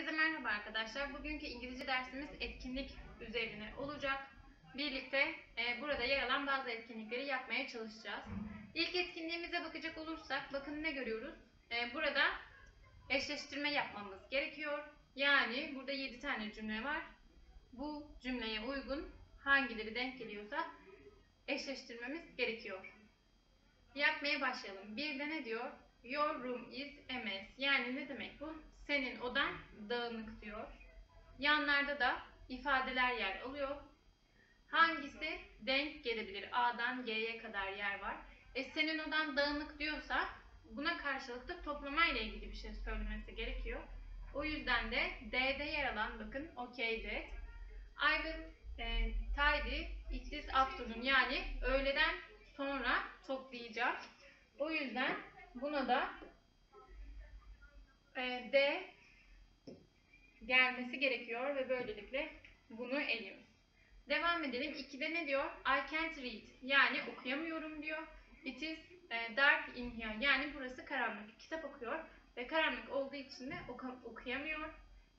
Herkese merhaba arkadaşlar. Bugünkü İngilizce dersimiz etkinlik üzerine olacak. Birlikte e, burada yer alan bazı etkinlikleri yapmaya çalışacağız. İlk etkinliğimize bakacak olursak bakın ne görüyoruz? E, burada eşleştirme yapmamız gerekiyor. Yani burada 7 tane cümle var. Bu cümleye uygun hangileri denk geliyorsa eşleştirmemiz gerekiyor. Yapmaya başlayalım. Bir de ne diyor? Your room is a mess. Yani ne demek bu? Senin odan dağınık diyor. Yanlarda da ifadeler yer alıyor. Hangisi denk gelebilir? A'dan G'ye kadar yer var. E senin odan dağınık diyorsa buna karşılık da toplamayla ilgili bir şey söylemesi gerekiyor. O yüzden de D'de yer alan bakın okay that. I will e, tidy it this afternoon. Yani öğleden sonra toplayacağım. O yüzden buna da e, D gelmesi gerekiyor ve böylelikle bunu eliyoruz. Devam edelim. 2'de ne diyor? I can't read. Yani okuyamıyorum diyor. It is e, dark in here. Yani burası karanlık. Kitap okuyor ve karanlık olduğu için de oku- okuyamıyor.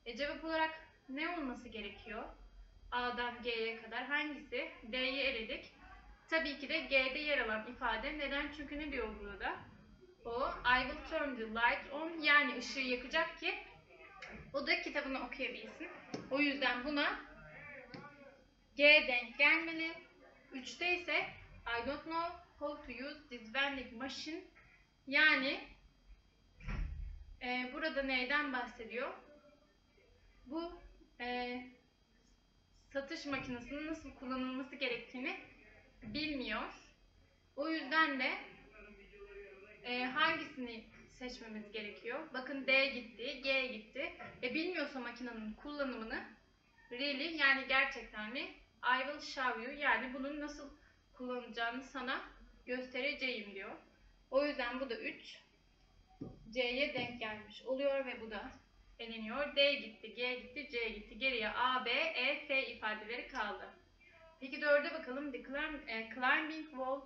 E, cevap olarak ne olması gerekiyor? A'dan G'ye kadar hangisi? D'yi eledik. Tabii ki de G'de yer alan ifade. Neden? Çünkü ne diyor burada? O I will turn the light on yani ışığı yakacak ki o da kitabını okuyabilsin. O yüzden buna G denk gelmeli. 3'te ise I don't know how to use this vending machine yani e, burada neyden bahsediyor? Bu e, satış makinesinin nasıl kullanılması gerektiğini bilmiyor. O yüzden de e, hangisini seçmemiz gerekiyor? Bakın D gitti, G gitti. E bilmiyorsa makinenin kullanımını really yani gerçekten mi? I will show you yani bunun nasıl kullanacağını sana göstereceğim diyor. O yüzden bu da 3 C'ye denk gelmiş oluyor ve bu da eleniyor. D gitti, G gitti, C gitti. Geriye A, B, E, F ifadeleri kaldı. Peki dörde bakalım. The e, climbing wall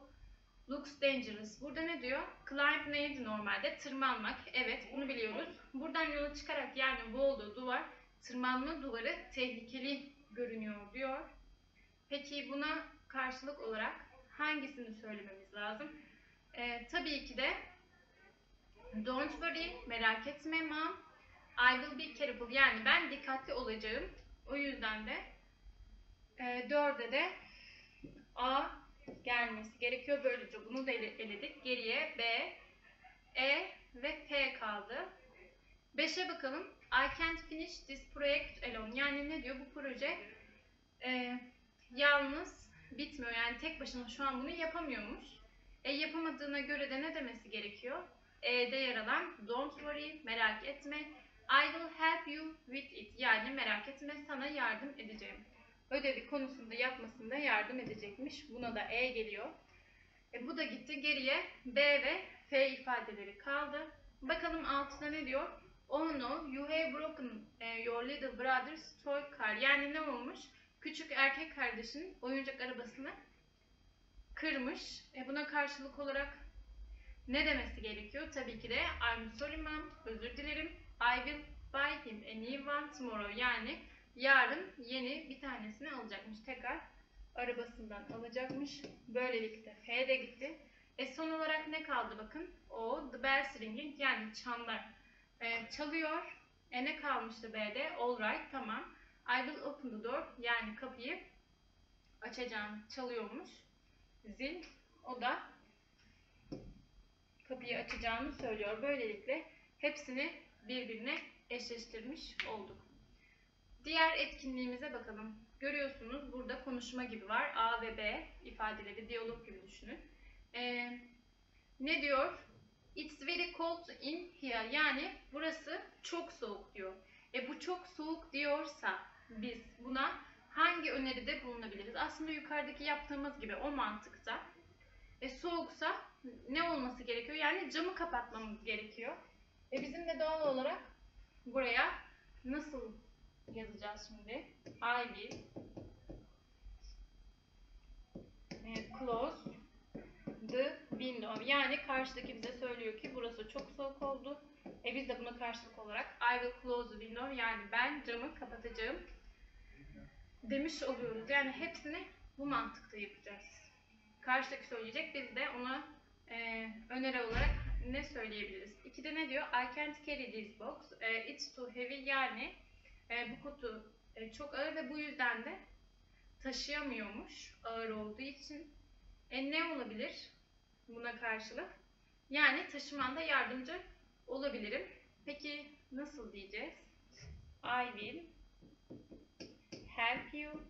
looks dangerous. Burada ne diyor? Climb neydi normalde? Tırmanmak. Evet bunu biliyoruz. Buradan yola çıkarak yani wall'da duvar, tırmanma duvarı tehlikeli görünüyor diyor. Peki buna karşılık olarak hangisini söylememiz lazım? Ee, tabii ki de don't worry, merak etme mom. I will be careful yani ben dikkatli olacağım. O yüzden de e, dörde de A gelmesi gerekiyor. Böylece bunu da ele- eledik. Geriye B, E ve P kaldı. 5'e bakalım. I can't finish this project alone. Yani ne diyor? Bu proje e, yalnız bitmiyor. Yani tek başına şu an bunu yapamıyormuş. E yapamadığına göre de ne demesi gerekiyor? E'de yer alan don't worry, merak etme. I will help you with it. Yani merak etme, sana yardım edeceğim ödevi konusunda yapmasında yardım edecekmiş. Buna da E geliyor. E, bu da gitti. Geriye B ve F ifadeleri kaldı. Bakalım altına ne diyor? Oh no, you have broken eh, your little brother's toy car. Yani ne olmuş? Küçük erkek kardeşin oyuncak arabasını kırmış. E, buna karşılık olarak ne demesi gerekiyor? Tabii ki de I'm sorry mom, özür dilerim. I will buy him a new one tomorrow. Yani yarın yeni bir tanesini alacakmış. Tekrar arabasından alacakmış. Böylelikle F gitti. E son olarak ne kaldı bakın? O the bells ringing yani çanlar e, çalıyor. E ne kalmıştı B'de? All right tamam. I will open the door yani kapıyı açacağım çalıyormuş. Zil o da kapıyı açacağını söylüyor. Böylelikle hepsini birbirine eşleştirmiş olduk. Diğer etkinliğimize bakalım. Görüyorsunuz burada konuşma gibi var. A ve B ifadeleri diyalog gibi düşünün. Ee, ne diyor? It's very cold in here. Yani burası çok soğuk diyor. E bu çok soğuk diyorsa biz buna hangi öneride bulunabiliriz? Aslında yukarıdaki yaptığımız gibi o mantıkta. E soğuksa ne olması gerekiyor? Yani camı kapatmamız gerekiyor. E bizim de doğal olarak buraya nasıl yazacağız şimdi. I will close the window. Yani karşıdaki bize söylüyor ki burası çok soğuk oldu. E Biz de buna karşılık olarak I will close the window yani ben camı kapatacağım demiş oluyoruz. Yani hepsini bu mantıkta yapacağız. Karşıdaki söyleyecek biz de ona e, öneri olarak ne söyleyebiliriz? İkide ne diyor? I can't carry this box. E, it's too heavy yani e, bu kutu e, çok ağır ve bu yüzden de taşıyamıyormuş ağır olduğu için. E ne olabilir buna karşılık? Yani taşımanda yardımcı olabilirim. Peki nasıl diyeceğiz? I will help you.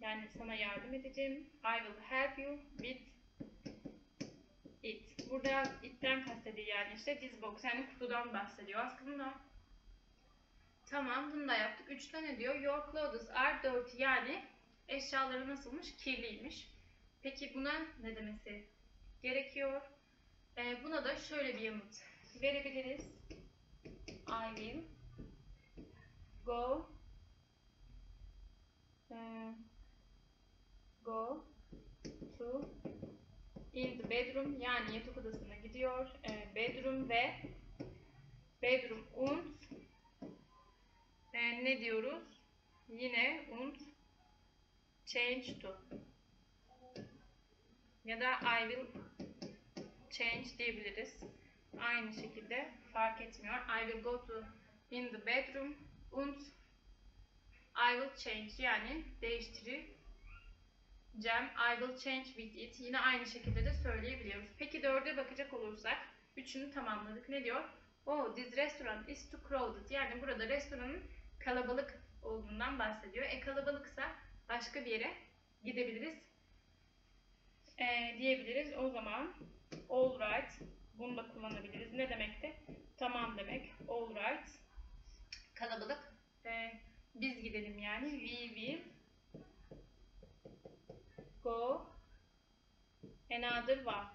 Yani sana yardım edeceğim. I will help you with it. Burada it'ten kastediyor yani işte this box yani kutudan bahsediyor aslında. Tamam bunu da yaptık. Üçte ne diyor? Your clothes are dirty yani eşyaları nasılmış? Kirliymiş. Peki buna ne demesi gerekiyor? Ee, buna da şöyle bir yanıt verebiliriz. I will go eh, go to in the bedroom yani yatak odasına gidiyor. Eh, bedroom ve bedroom und eh, ne diyoruz? Yine und change to ya da I will change diyebiliriz. Aynı şekilde fark etmiyor. I will go to in the bedroom and I will change yani değiştireceğim. I will change with it. Yine aynı şekilde de söyleyebiliyoruz. Peki dörde bakacak olursak üçünü tamamladık. Ne diyor? Oh, this restaurant is too crowded. Yani burada restoranın kalabalık olduğundan bahsediyor. E kalabalıksa başka bir yere gidebiliriz e, diyebiliriz. O zaman all right bunu da kullanabiliriz. Ne demekti? Tamam demek. All right. Kalabalık. E, biz gidelim yani. We will go another one.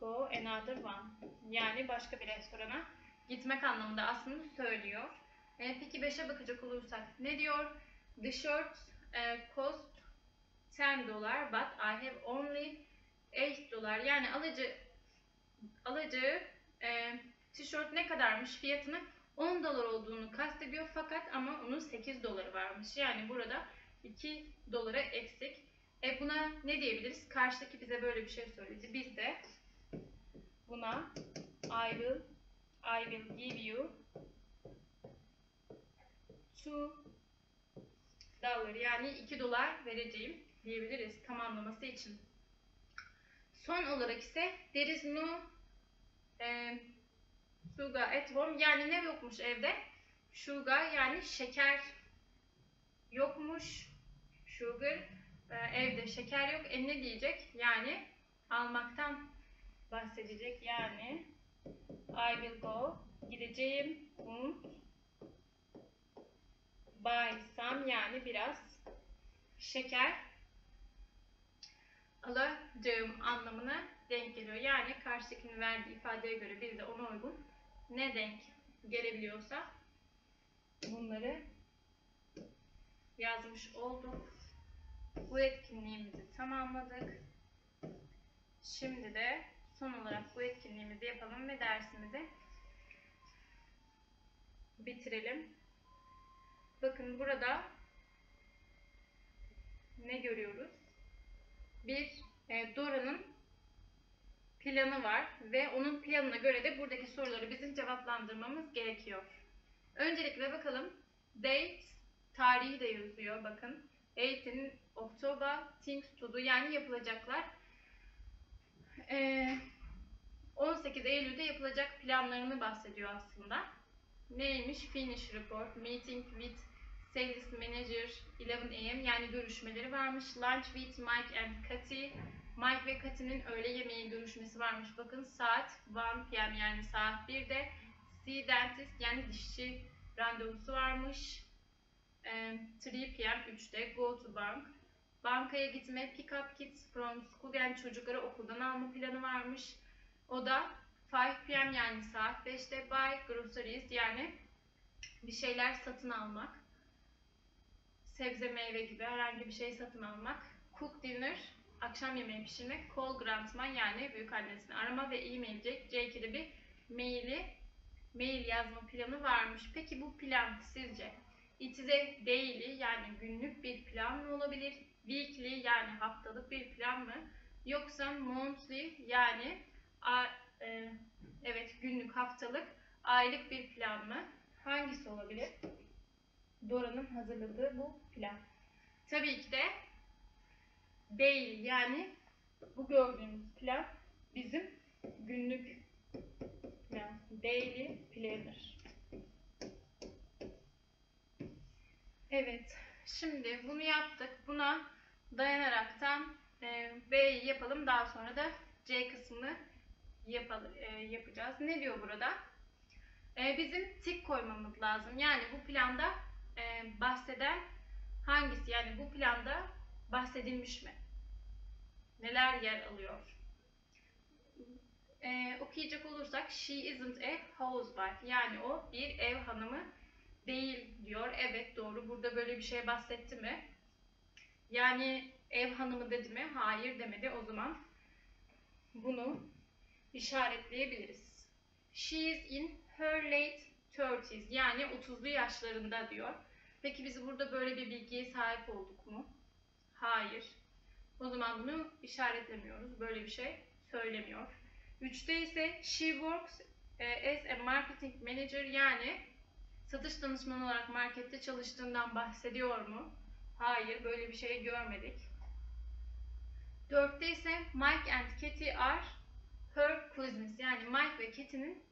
Go another one. Yani başka bir restorana gitmek anlamında aslında söylüyor. E, peki 5'e bakacak olursak ne diyor? The shirt e, cost 10 dolar but I have only 8 dolar. Yani alıcı alıcı e, tişört ne kadarmış fiyatını 10 dolar olduğunu kastediyor fakat ama onun 8 doları varmış. Yani burada 2 dolara eksik. E buna ne diyebiliriz? Karşıdaki bize böyle bir şey söyledi. Biz de buna I will I will give you 2 dolar yani 2 dolar vereceğim diyebiliriz tamamlaması için. Son olarak ise there is no e, sugar at home yani ne yokmuş evde? Sugar yani şeker yokmuş. Sugar e, evde şeker yok. E ne diyecek? Yani almaktan bahsedecek. Yani I will go gideceğim und buy some yani biraz şeker alacağım anlamına denk geliyor. Yani karşıdakinin verdiği ifadeye göre biz de ona uygun ne denk gelebiliyorsa bunları yazmış olduk. Bu etkinliğimizi tamamladık. Şimdi de son olarak bu etkinliğimizi yapalım ve dersimizi bitirelim. Bakın burada ne görüyoruz? Bir e, Dora'nın planı var ve onun planına göre de buradaki soruları bizim cevaplandırmamız gerekiyor. Öncelikle bakalım date tarihi de yazıyor bakın. 18 October things to do yani yapılacaklar. Ee, 18 Eylül'de yapılacak planlarını bahsediyor aslında. Neymiş? Finish report, meeting with sales manager 11 a.m. yani görüşmeleri varmış. Lunch with Mike and Cathy. Mike ve Cathy'nin öğle yemeği görüşmesi varmış. Bakın saat 1 p.m. yani saat 1'de. See dentist yani dişçi randevusu varmış. 3 p.m. 3'te go to bank. Bankaya gitme, pick up kids from school yani çocukları okuldan alma planı varmış. O da 5 p.m. yani saat 5'te buy groceries yani bir şeyler satın almak. Sebze meyve gibi herhangi bir şey satın almak. Cook dinner akşam yemeği pişirmek. Call grandma yani büyük annesini arama ve e-mail J2'de bir maili, mail yazma planı varmış. Peki bu plan sizce it is a daily yani günlük bir plan mı olabilir? Weekly yani haftalık bir plan mı? Yoksa monthly yani a- e, evet günlük haftalık aylık bir plan mı? Hangisi olabilir? Dora'nın hazırladığı bu plan. Tabii ki de daily yani bu gördüğümüz plan bizim günlük plan. Daily planner. Evet. Şimdi bunu yaptık. Buna dayanaraktan e, B'yi yapalım. Daha sonra da C kısmını yapalım, e, yapacağız. Ne diyor burada? E, bizim tik koymamız lazım. Yani bu planda e, bahseden hangisi? Yani bu planda bahsedilmiş mi? Neler yer alıyor? E, okuyacak olursak she isn't a housewife. Yani o bir ev hanımı değil diyor. Evet doğru. Burada böyle bir şey bahsetti mi? Yani ev hanımı dedi mi? Hayır demedi. O zaman bunu işaretleyebiliriz. She is in her late 30s yani 30'lu yaşlarında diyor. Peki biz burada böyle bir bilgiye sahip olduk mu? Hayır. O zaman bunu işaretlemiyoruz. Böyle bir şey söylemiyor. Üçte ise she works eh, as a marketing manager yani satış danışmanı olarak markette çalıştığından bahsediyor mu? Hayır, böyle bir şey görmedik. Dörtte ise Mike and Katie are her cousins. Yani Mike ve Katie'nin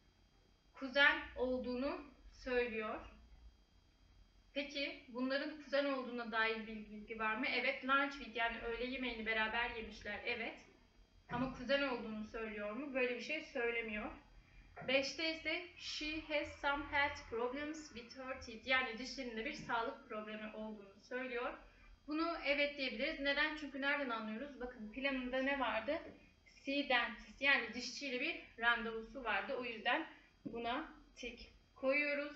kuzen olduğunu söylüyor. Peki bunların kuzen olduğuna dair bir bilgi var mı? Evet, lunch with yani öğle yemeğini beraber yemişler. Evet. Ama kuzen olduğunu söylüyor mu? Böyle bir şey söylemiyor. Beşte ise she has some health problems with her teeth. Yani dişlerinde bir sağlık problemi olduğunu söylüyor. Bunu evet diyebiliriz. Neden? Çünkü nereden anlıyoruz? Bakın planında ne vardı? See dentist yani dişçiyle bir randevusu vardı. O yüzden buna tik koyuyoruz.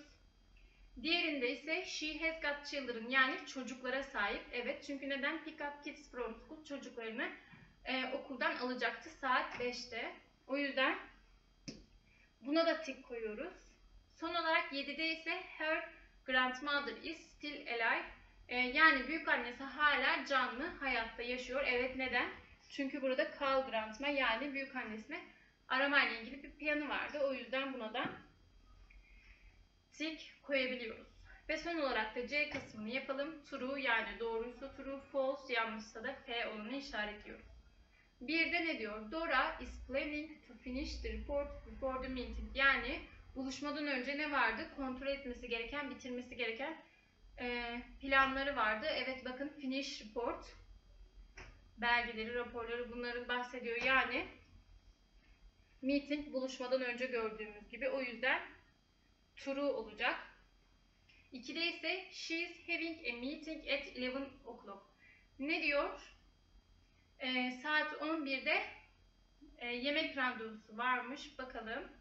Diğerinde ise she has got children yani çocuklara sahip. Evet çünkü neden? Pick up kids from school çocuklarını e, okuldan alacaktı saat 5'te. O yüzden buna da tik koyuyoruz. Son olarak 7'de ise her grandmother is still alive. E, yani büyük annesi hala canlı hayatta yaşıyor. Evet neden? Çünkü burada call grandma yani büyük annesine aramayla ilgili bir planı vardı. O yüzden buna da tik koyabiliyoruz. Ve son olarak da C kısmını yapalım. True yani doğruysa true, false yanlışsa da F olanı işaretliyoruz. Bir de ne diyor? Dora is planning to finish the report before the meeting. Yani buluşmadan önce ne vardı? Kontrol etmesi gereken, bitirmesi gereken planları vardı. Evet bakın finish report belgeleri, raporları bunları bahsediyor. Yani meeting buluşmadan önce gördüğümüz gibi. O yüzden true olacak. 2'de ise she having a meeting at 11 o'clock. Ne diyor? Ee, saat 11'de e, yemek randevusu varmış. Bakalım.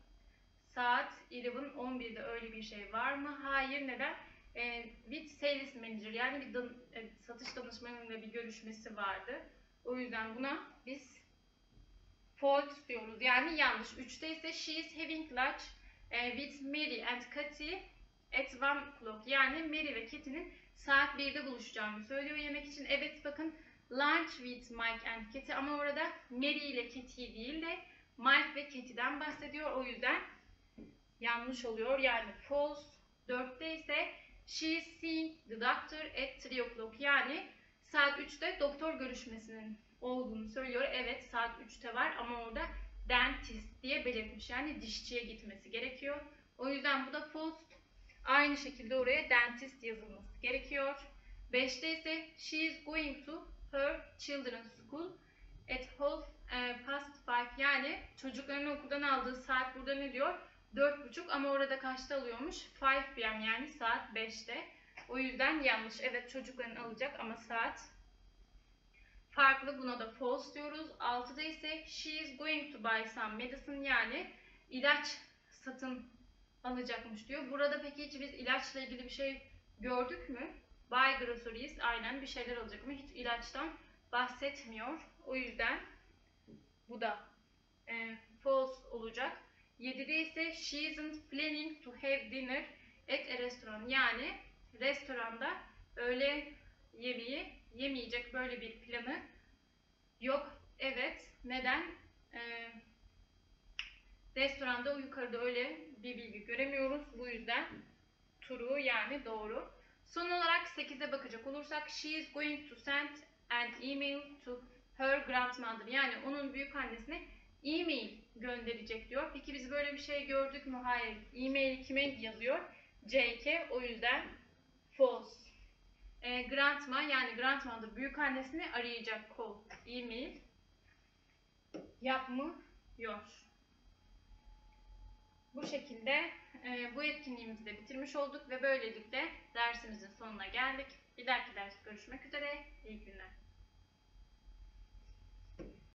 Saat 11, 11'de öyle bir şey var mı? Hayır. Neden? E, with sales manager yani bir dan- e, satış danışmanıyla bir görüşmesi vardı. O yüzden buna biz false diyoruz. Yani yanlış. 3'te ise she is having lunch e, with Mary and Katie at 1 o'clock. Yani Mary ve Katie'nin saat 1'de buluşacağını söylüyor yemek için. Evet bakın lunch with Mike and Katie ama orada Mary ile Katie değil de Mike ve Katie'den bahsediyor. O yüzden yanlış oluyor. Yani false. 4'te ise she is seeing the doctor at 3 o'clock. Yani saat 3'te doktor görüşmesinin olduğunu söylüyor. Evet saat 3'te var ama orada dentist diye belirtmiş. Yani dişçiye gitmesi gerekiyor. O yüzden bu da false. Aynı şekilde oraya dentist yazılması gerekiyor. 5'te ise she is going to her children's school at half eh, past five. Yani çocuklarını okuldan aldığı saat burada ne diyor? 4.30 ama orada kaçta alıyormuş? 5 p.m. yani saat 5'te. O yüzden yanlış. Evet çocuklarını alacak ama saat farklı. Buna da false diyoruz. 6'da ise she is going to buy some medicine yani ilaç satın alacakmış diyor. Burada peki hiç biz ilaçla ilgili bir şey gördük mü? Buy groceries aynen bir şeyler alacak ama hiç ilaçtan bahsetmiyor. O yüzden bu da e, false olacak. 7'de ise she isn't planning to have dinner at a restaurant. Yani restoranda öğle yemeği yemeyecek böyle bir planı yok. Evet. Neden? Ee, restoranda yukarıda öyle bir bilgi göremiyoruz. Bu yüzden true yani doğru. Son olarak 8'e bakacak olursak she is going to send an email to her grandmother. Yani onun büyük annesine e-mail gönderecek diyor. Peki biz böyle bir şey gördük mü? Hayır. E-mail kime yazıyor? JK. O yüzden false. E, grandma yani grandmother büyük annesini arayacak call. E-mail yapmıyor. Bu şekilde e, bu etkinliğimizi de bitirmiş olduk ve böylelikle dersimizin sonuna geldik. Bir dahaki ders görüşmek üzere. İyi günler.